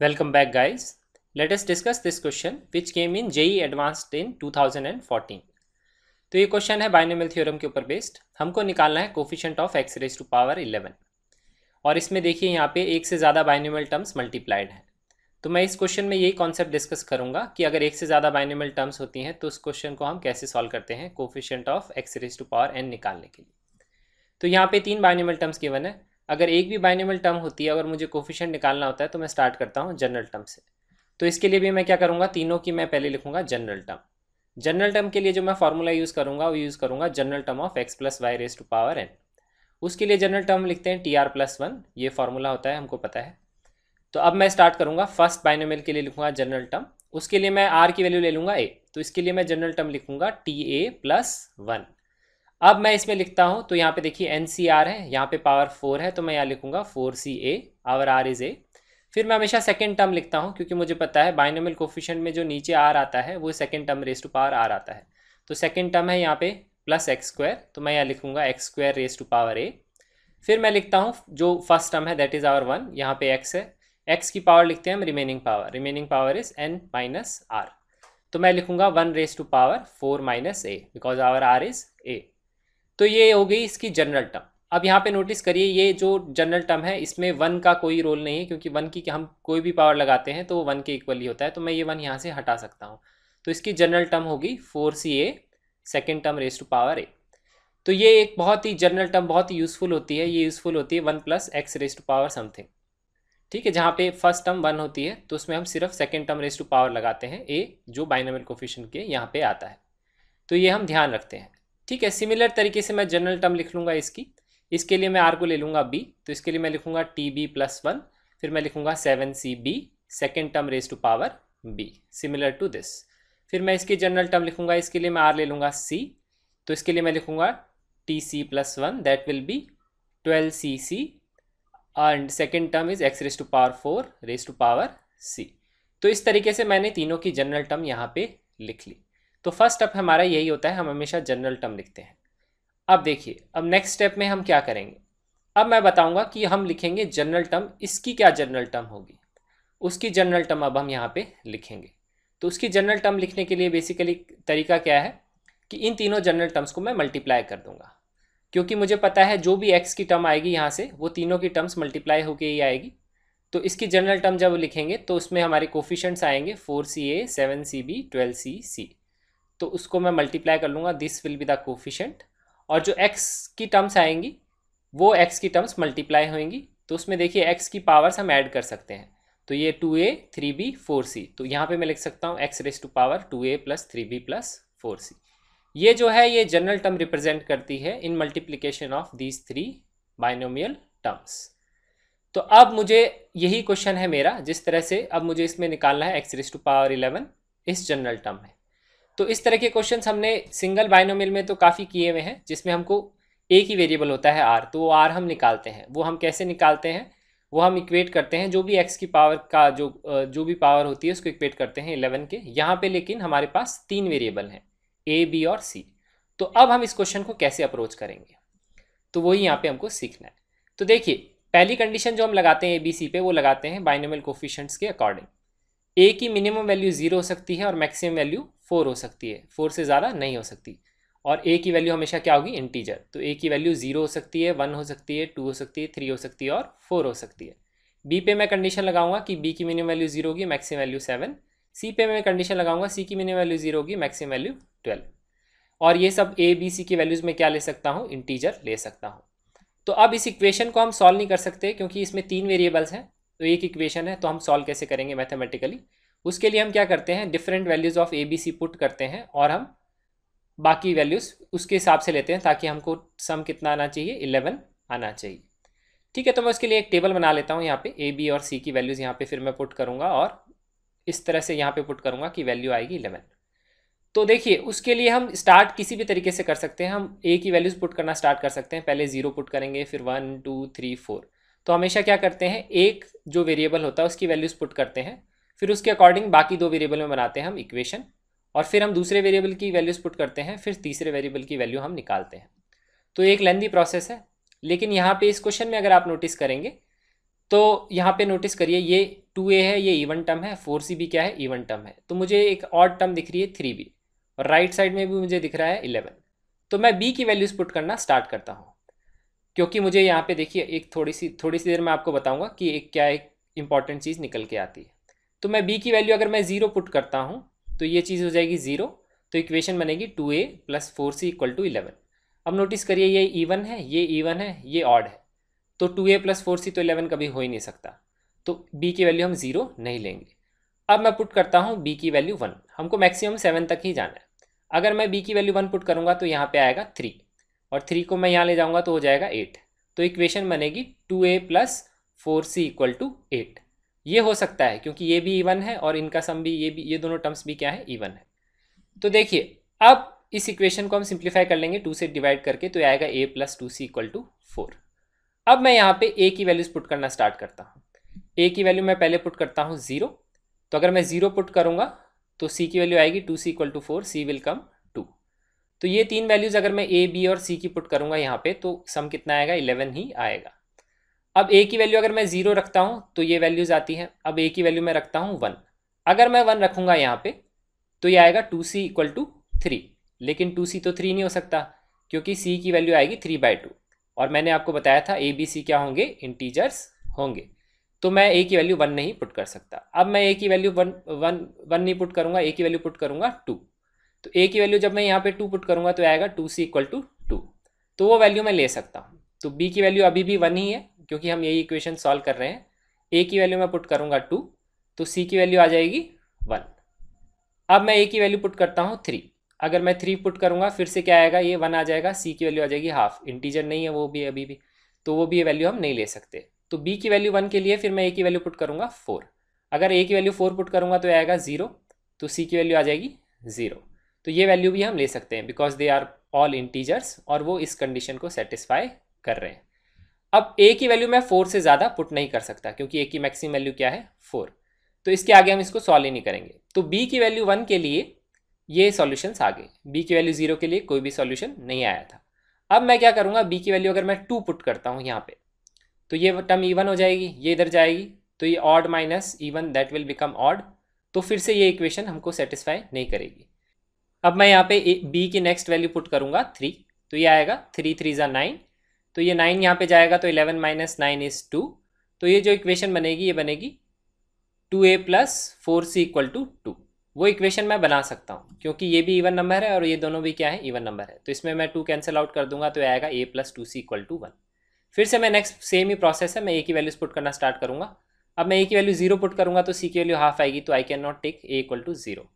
Welcome back, guys. Let us discuss this question, which came in JE Advanced in 2014. तो ये question है binomial theorem के ऊपर based हमको निकालना है coefficient of x raise to power 11 और इसमें देखिए यहाँ पे एक से ज़्यादा बाइनोमियल टर्म्स मल्टीप्लाइड हैं। तो मैं इस क्वेश्चन में यही कॉन्सेप्ट डिस्कस करूँगा कि अगर एक से ज़्यादा बाइनोमियल टर्म्स होती हैं तो उस क्वेश्चन को हम कैसे सॉल्व करते हैं coefficient of x raise to power n निकालने के लिए। तो यहाँ पे तीन बाइनोमियल टर्म्स गिवन है। अगर एक भी बाइनोमियल टर्म होती है, अगर मुझे कोफिशिएंट निकालना होता है तो मैं स्टार्ट करता हूँ जनरल टर्म से। तो इसके लिए भी मैं क्या करूँगा? तीनों की मैं पहले लिखूँगा जनरल टर्म जनरल टर्म के लिए जो मैं फॉर्मूला यूज़ करूँगा, वो यूज़ करूँगा general term of x plus y raise to power n उसके लिए जनरल टर्म लिखते हैं टी आर प्लस वन ये फार्मूला होता है, हमको पता है। तो अब मैं स्टार्ट करूँगा। फ़र्स्ट बाइनोमियल के लिए लिखूँगा जनरल टर्म उसके लिए मैं आर की वैल्यू ले लूँगा ए तो इसके लिए मैं जनरल टर्म लिखूँगा टी ए प्लस वन अब मैं इसमें लिखता हूँ तो यहाँ पे देखिए एन सी आर है, यहाँ पे पावर फोर है तो मैं यहाँ लिखूँगा four C a our r is a फिर मैं हमेशा सेकेंड टर्म लिखता हूँ, क्योंकि मुझे पता है बाइनोमियल कोफिशिएंट में जो नीचे आर आता है, वो second term raise to power r आता है। तो सेकेंड टर्म है यहाँ पे प्लस एक्स स्क्वायर तो मैं यहाँ लिखूँगा x square raise to power a फिर मैं लिखता हूँ, जो फ़र्स्ट टर्म है दैट इज़ आवर वन यहाँ पे एक्स है। एक्स की पावर लिखते हैं हम remaining power remaining power is n minus r तो मैं लिखूँगा one raise to power four minus a because our r is a तो ये हो गई इसकी जनरल टर्म अब यहाँ पे नोटिस करिए, ये जो जनरल टर्म है, इसमें वन का कोई रोल नहीं है, क्योंकि वन की हम कोई भी पावर लगाते हैं तो वो वन के इक्वली होता है तो मैं ये वन यहाँ से हटा सकता हूँ। तो इसकी जनरल टर्म होगी four C a second term raise to power a तो ये एक बहुत ही जनरल टर्म बहुत ही यूज़फुल होती है, ये यूज़फुल होती है one plus x raise to power something ठीक है, जहाँ पे फ़र्स्ट टर्म वन होती है तो उसमें हम सिर्फ़ second term raise to power लगाते हैं ए जो बाइनोमियल कोफिशिएंट के यहाँ पे आता है। तो ये हम ध्यान रखते हैं। ठीक है सिमिलर तरीके से मैं जनरल टर्म लिख लूँगा इसकी। इसके लिए मैं आर को ले लूँगा बी तो इसके लिए मैं लिखूँगा टी बी प्लस वन फिर मैं लिखूँगा seven C b second term raise to power b similar to this फिर मैं इसकी जनरल टर्म लिखूँगा, इसके लिए मैं आर ले लूँगा सी तो इसके लिए मैं लिखूँगा T c plus one that will be twelve C c and second term is x raise to power four raise to power c तो इस तरीके से मैंने तीनों की जनरल टर्म यहाँ पे लिख ली। तो फ़र्स्ट स्टेप हमारा यही होता है, हम हमेशा जनरल टर्म लिखते हैं। अब देखिए, अब नेक्स्ट स्टेप में हम क्या करेंगे? अब मैं बताऊँगा कि हम लिखेंगे जनरल टर्म इसकी क्या जनरल टर्म होगी? उसकी जनरल टर्म अब हम यहाँ पे लिखेंगे। तो उसकी जनरल टर्म लिखने के लिए बेसिकली तरीका क्या है? कि इन तीनों जनरल टर्म्स को मैं मल्टीप्लाई कर दूँगा। क्योंकि मुझे पता है, जो भी एक्स की टर्म आएगी यहाँ से, वो तीनों की टर्म्स मल्टीप्लाई होकर ही आएगी। तो इसकी जनरल टर्म जब लिखेंगे तो उसमें हमारे कोफिशेंट्स आएँगे four C a seven C b twelve C c तो उसको मैं मल्टीप्लाई कर लूँगा this will be the coefficient और जो एक्स की टर्म्स आएँगी, वो एक्स की टर्म्स मल्टीप्लाई होंगी तो उसमें देखिए एक्स की पावर्स हम ऐड कर सकते हैं। तो ये two a three b four c तो यहाँ पे मैं लिख सकता हूँ x raise to power two a plus three b plus four c ये जो है, ये जनरल टर्म रिप्रेजेंट करती है in multiplication of these three binomial terms तो अब मुझे यही क्वेश्चन है मेरा, जिस तरह से अब मुझे इसमें निकालना है x raise to power eleven इस जनरल टर्म में। तो इस तरह के क्वेश्चन हमने सिंगल बाइनोमियल में तो काफ़ी किए हुए हैं, जिसमें हमको एक ही वेरिएबल होता है आर तो वो आर हम निकालते हैं। वो हम कैसे निकालते हैं? वो हम इक्वेट करते हैं, जो भी एक्स की पावर का जो जो भी पावर होती है, उसको इक्वेट करते हैं इलेवन के। यहाँ पे लेकिन हमारे पास तीन वेरिएबल हैं ए बी और सी तो अब हम इस क्वेश्चन को कैसे अप्रोच करेंगे? तो वही यहाँ पे हमको सीखना है। तो देखिए, पहली कंडीशन जो हम लगाते हैं ए बी सी पे, वो लगाते हैं बाइनोमियल कोफिशेंट्स के अकॉर्डिंग ए की मिनिमम वैल्यू ज़ीरो हो सकती है और मैक्सिमम वैल्यू फोर हो सकती है, फोर से ज़्यादा नहीं हो सकती। और ए की वैल्यू हमेशा क्या होगी? इंटीजर तो ए की वैल्यू ज़ीरो हो सकती है वन हो सकती है टू हो सकती है थ्री हो सकती है और फोर हो सकती है। बी पे मैं कंडीशन लगाऊँगा कि बी की मिनिमम वैल्यू ज़ीरो होगी मैक्सिमम वैल्यू सेवन सी पे मैं कंडीशन लगाऊँगा सी की मिनिमम वैल्यू ज़ीरो होगी मैक्सिमम वैल्यू ट्वेल्व और ये सब ए बी सी की वैल्यूज़ में क्या ले सकता हूँ? इंटीजर ले सकता हूँ। तो अब इस इक्वेशन को हम सॉल्व नहीं कर सकते क्योंकि इसमें तीन वेरिएबल्स हैं। तो एक इक्वेशन है तो हम सॉल्व कैसे करेंगे मैथमेटिकली उसके लिए हम क्या करते हैं? Different values of a b c put करते हैं और हम बाकी वैल्यूज़ उसके हिसाब से लेते हैं ताकि हमको सम कितना आना चाहिए? इलेवन आना चाहिए। ठीक है तो मैं उसके लिए एक टेबल बना लेता हूँ यहाँ पे। ए बी और सी की वैल्यूज़ यहाँ पे फिर मैं पुट करूँगा और इस तरह से यहाँ पे पुट करूँगा कि वैल्यू आएगी इलेवन तो देखिए, उसके लिए हम स्टार्ट किसी भी तरीके से कर सकते हैं। हम ए की वैल्यूज़ पुट करना स्टार्ट कर सकते हैं। पहले ज़ीरो पुट करेंगे, फिर वन टू थ्री फोर तो हमेशा क्या करते हैं? एक जो वेरिएबल होता है उसकी वैल्यूज़ पुट करते हैं। फिर उसके अकॉर्डिंग बाकी दो वेरिएबल में बनाते हैं हम इक्वेशन और फिर हम दूसरे वेरिएबल की वैल्यूज़ पुट करते हैं, फिर तीसरे वेरिएबल की वैल्यू हम निकालते हैं। तो एक लेंदी प्रोसेस है, लेकिन यहाँ पे इस क्वेश्चन में अगर आप नोटिस करेंगे तो यहाँ पे नोटिस करिए, ये टू ए है, ये इवन टर्म है फोर सी भी क्या है इवन टर्म है। तो मुझे एक और टर्म दिख रही है थ्री बी और राइट साइड में भी मुझे दिख रहा है इलेवन तो मैं बी की वैल्यूज़ पुट करना स्टार्ट करता हूँ, क्योंकि मुझे यहाँ पे देखिए, एक थोड़ी सी थोड़ी सी देर में आपको बताऊँगा कि एक क्या एक इंपॉर्टेंट चीज़ निकल के आती है। तो मैं बी की वैल्यू अगर मैं ज़ीरो पुट करता हूँ तो ये चीज़ हो जाएगी ज़ीरो तो इक्वेशन बनेगी two a plus four c equal to eleven अब नोटिस करिए, ये इवन है, ये इवन है, ये ऑड है. तो two a plus four c तो इलेवन कभी हो ही नहीं सकता. तो बी की वैल्यू हम ज़ीरो नहीं लेंगे. अब मैं पुट करता हूँ बी की वैल्यू वन हमको मैक्सिमम सेवन तक ही जाना है. अगर मैं बी की वैल्यू वन पुट करूँगा तो यहाँ पे आएगा थ्री और थ्री को मैं यहाँ ले जाऊँगा तो हो जाएगा एट तो इक्वेशन बनेगी two a plus four c equal to eight ये हो सकता है, क्योंकि ये भी इवन है और इनका सम भी, ये भी, ये दोनों टर्म्स भी क्या है इवन है। तो देखिए, अब इस इक्वेशन को हम सिंप्लीफाई कर लेंगे टू से डिवाइड करके तो आएगा a plus two c equal to four अब मैं यहाँ पे ए की वैल्यूज़ पुट करना स्टार्ट करता हूँ। ए की वैल्यू मैं पहले पुट करता हूँ ज़ीरो तो अगर मैं ज़ीरो पुट करूँगा तो सी की वैल्यू आएगी two C equal to four C will come two तो ये तीन वैल्यूज़ अगर मैं ए बी और सी की पुट करूँगा यहाँ पे तो सम कितना आएगा? इलेवन ही आएगा। अब ए की वैल्यू अगर मैं ज़ीरो रखता हूँ तो ये वैल्यूज़ आती हैं। अब ए की वैल्यू मैं रखता हूँ वन अगर मैं वन रखूँगा यहाँ पे तो ये आएगा two c equal to three लेकिन टू सी तो थ्री नहीं हो सकता, क्योंकि सी की वैल्यू आएगी थ्री बाई टू और मैंने आपको बताया था ए बी सी क्या होंगे? इंटीजर्स होंगे। तो मैं ए की वैल्यू वन नहीं पुट कर सकता। अब मैं ए की वैल्यू वन वन वन नहीं पुट करूँगा ए की वैल्यू पुट करूँगा टू तो ए की वैल्यू जब मैं यहाँ पे टू पुट करूँगा तो आएगा two c equal to two तो वो वैल्यू मैं ले सकता हूँ। तो बी की वैल्यू अभी भी वन ही है। क्योंकि हम यही इक्वेशन सॉल्व कर रहे हैं। ए की वैल्यू मैं पुट करूँगा टू तो सी की वैल्यू आ जाएगी वन अब मैं ए की वैल्यू पुट करता हूँ थ्री अगर मैं थ्री पुट करूँगा, फिर से क्या आएगा? ये वन आ जाएगा सी की वैल्यू आ जाएगी हाफ़ इंटीजर नहीं है, वो भी अभी भी. तो वो भी ये वैल्यू हम नहीं ले सकते. तो बी की वैल्यू वन के लिए फिर मैं ए की वैल्यू पुट करूँगा फोर अगर ए की वैल्यू फोर पुट करूँगा तो आएगा ज़ीरो तो सी की वैल्यू आ जाएगी ज़ीरो तो ये वैल्यू भी हम ले सकते हैं because they are all integers और वो इस कंडीशन को सेटिस्फाई कर रहे हैं। अब ए की वैल्यू मैं फोर से ज़्यादा पुट नहीं कर सकता, क्योंकि ए की मैक्सिमम वैल्यू क्या है? फोर तो इसके आगे हम इसको सॉल्व ही नहीं करेंगे। तो बी की वैल्यू वन के लिए ये सॉल्यूशंस आ गए। बी की वैल्यू ज़ीरो के लिए कोई भी सॉल्यूशन नहीं आया था। अब मैं क्या करूँगा? बी की वैल्यू अगर मैं टू पुट करता हूँ यहाँ पे तो ये टर्म इवन हो जाएगी, ये इधर जाएगी तो ये odd minus even that will become odd तो फिर से ये इक्वेशन हमको सेटिस्फाई नहीं करेगी। अब मैं यहाँ पे बी की नेक्स्ट वैल्यू पुट करूँगा थ्री तो ये आएगा थ्री थ्री ज़ा नाइन तो ये नाइन यहाँ पे जाएगा तो eleven minus nine is two तो ये जो इक्वेशन बनेगी, ये बनेगी two a plus four c equal to two वो इक्वेशन मैं बना सकता हूँ, क्योंकि ये भी इवन नंबर है और ये दोनों भी क्या है इवन नंबर है। तो इसमें मैं टू कैंसिल आउट कर दूँगा तो आएगा a plus two c equal to one फिर से मैं नेक्स्ट सेम ही प्रोसेस है, मैं ए की वैल्यूज़ पुट करना स्टार्ट करूँगा। अब मैं ए की वैल्यू ज़ीरो पुट करूँगा तो सी की वैल्यू हाफ़ आएगी तो I can not take a equal to zero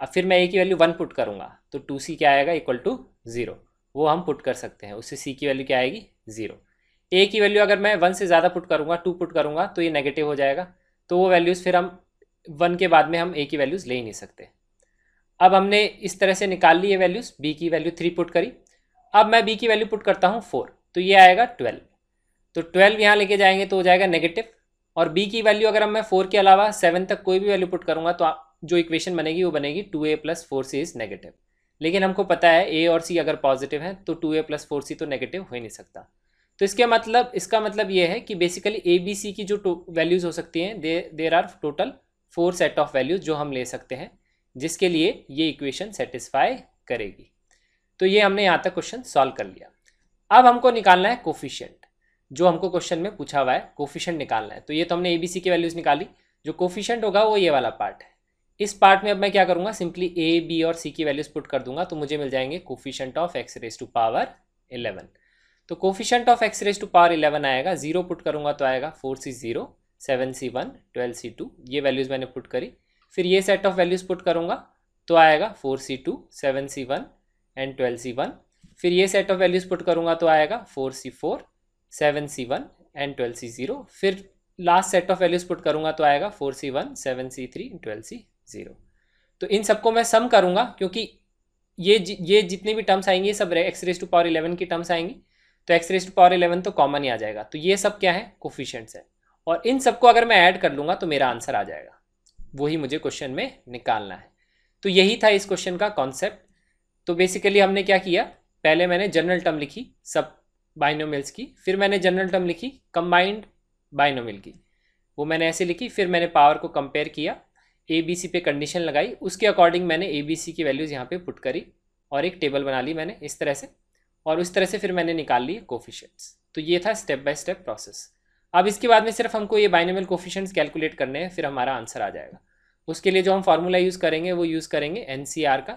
अब फिर मैं ए की वैल्यू वन पुट करूँगा तो टू सी क्या आएगा इक्वल टू ज़ीरो वो हम पुट कर सकते हैं, उससे सी की वैल्यू क्या आएगी ज़ीरो। ए की वैल्यू अगर मैं वन से ज़्यादा पुट करूँगा टू पुट करूँगा तो ये नेगेटिव हो जाएगा। तो वो वैल्यूज़ फिर हम वन के बाद में हम ए की वैल्यूज़ ले ही नहीं सकते। अब हमने इस तरह से निकाल ली ये वैल्यूज़ बी की वैल्यू थ्री पुट करी। अब मैं बी की वैल्यू पुट करता हूँ फोर तो ये आएगा ट्वेल्व तो ट्वेल्व यहाँ लेके जाएँगे तो हो जाएगा नेगेटिव और बी की वैल्यू अगर मैं फोर के अलावा सेवन तक कोई भी वैल्यू पुट करूँगा तो जो इक्वेशन बनेगी, वो बनेगी two a plus four c is negative लेकिन हमको पता है ए और सी अगर पॉजिटिव है तो two a plus four c तो नेगेटिव हो ही नहीं सकता। तो इसके मतलब इसका मतलब ये है कि बेसिकली ए बी सी की जो वैल्यूज़ हो सकती हैं they there are total four set of values जो हम ले सकते हैं, जिसके लिए ये इक्वेशन सेटिस्फाई करेगी। तो ये हमने यहाँ तक क्वेश्चन सॉल्व कर लिया। अब हमको निकालना है कोफिशियंट जो हमको क्वेश्चन में पूछा हुआ है कोफिशियंट निकालना है। तो ये तो हमने ए बी सी की वैल्यूज़ निकाली। जो कोफिशियंट होगा वो ये वाला पार्ट है। इस पार्ट में अब मैं क्या करूँगा सिंपली ए बी और सी की वैल्यूज़ पुट कर दूँगा तो मुझे मिल जाएँगे coefficient of x raise to power eleven तो coefficient of x raise to power eleven आएगा ज़ीरो पुट करूँगा तो आएगा four C zero seven C one twelve C two ये वैल्यूज़ मैंने पुट करी। फिर ये सेट ऑफ़ वैल्यूज़ पुट करूँगा तो आएगा four C two seven C one and twelve C one फिर ये सेट ऑफ़ वैल्यूज़ पुट करूँगा तो आएगा four C four seven C one and twelve C zero फिर last set of values put करूँगा तो आएगा four C one seven C three twelve C zero तो इन सबको मैं सम करूँगा क्योंकि ये ये जितने भी टर्म्स आएँगे, ये सब x raise to power eleven की टर्म्स आएँगी। तो x raise to power eleven तो कॉमन ही आ जाएगा। तो ये सब क्या है? कोफिशेंट्स है। और इन सबको अगर मैं ऐड कर लूँगा तो मेरा आंसर आ जाएगा। वही मुझे क्वेश्चन में निकालना है। तो यही था इस क्वेश्चन का कॉन्सेप्ट तो बेसिकली हमने क्या किया? पहले मैंने जनरल टर्म लिखी, सब बाइनोमिल्स की। फिर मैंने जनरल टर्म लिखी कंबाइंड बाइनोमिल की। वो मैंने ऐसे लिखी, फिर मैंने पावर को कंपेयर किया ए बी सी पे कंडीशन लगाई। उसके अकॉर्डिंग मैंने ए बी सी की वैल्यूज़ यहाँ पे पुट करी और एक टेबल बना ली मैंने इस तरह से। और उस तरह से फिर मैंने निकाल ली कोफिशेंट्स तो ये था स्टेप बाय स्टेप प्रोसेस अब इसके बाद में सिर्फ़ हमको ये बाइनोमियल कोफिशेंट्स कैलकुलेट करने हैं, फिर हमारा आंसर आ जाएगा। उसके लिए जो हम फार्मूला यूज़ करेंगे, वो यूज़ करेंगे एनसीआर का।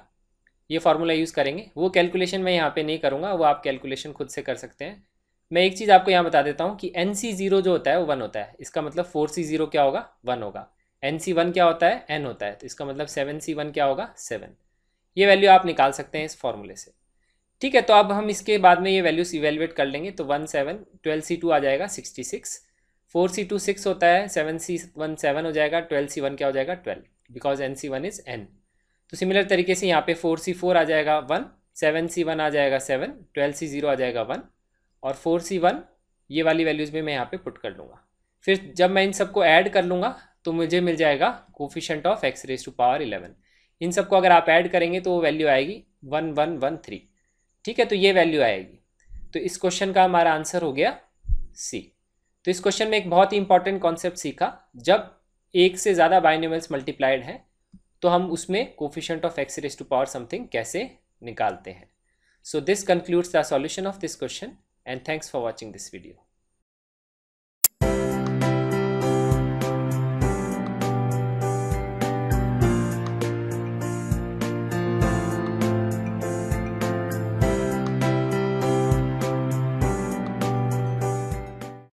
ये फार्मूला यूज़ करेंगे। वो कैलकुलेशन मैं यहाँ पे नहीं करूँगा, वो आप कैलकुलेशन खुद से कर सकते हैं। मैं एक चीज़ आपको यहाँ बता देता हूँ कि एन सी ज़ीरो जो होता है, वो वन होता है। इसका मतलब फोर सी ज़ीरो क्या होगा? वन होगा। एन सी वन क्या होता है? एन होता है। तो इसका मतलब सेवन सी वन क्या होगा? सेवन ये वैल्यू आप निकाल सकते हैं इस फॉर्मूले से। ठीक है तो अब हम इसके बाद में ये वैल्यूज़ इवेलुएट कर लेंगे तो one seven twelve C two आ जाएगा sixty six four C two six होता है सेवन सी वन सेवन हो जाएगा ट्वेल्व सी वन क्या हो जाएगा twelve because n C one is n तो सिमिलर तरीके से यहाँ पे फोर सी फोर आ जाएगा वन सेवन सी वन आ जाएगा सेवन ट्वेल्व सी ज़ीरो आ जाएगा वन और फोर सी वन ये वाली वैल्यूज़ भी मैं यहाँ पे पुट कर लूँगा। फिर जब मैं इन सबको ऐड कर लूँगा तो मुझे मिल जाएगा coefficient of x raise to power eleven इन सबको अगर आप ऐड करेंगे तो वो वैल्यू आएगी वन वन वन थ्री ठीक है तो ये वैल्यू आएगी। तो इस क्वेश्चन का हमारा आंसर हो गया सी तो इस क्वेश्चन में एक बहुत ही इंपॉर्टेंट कॉन्सेप्ट सीखा। जब एक से ज़्यादा बाइनोमल्स मल्टीप्लाइड हैं तो हम उसमें coefficient of x raise to power something कैसे निकालते हैं। So this concludes the solution of this question and thanks for watching this video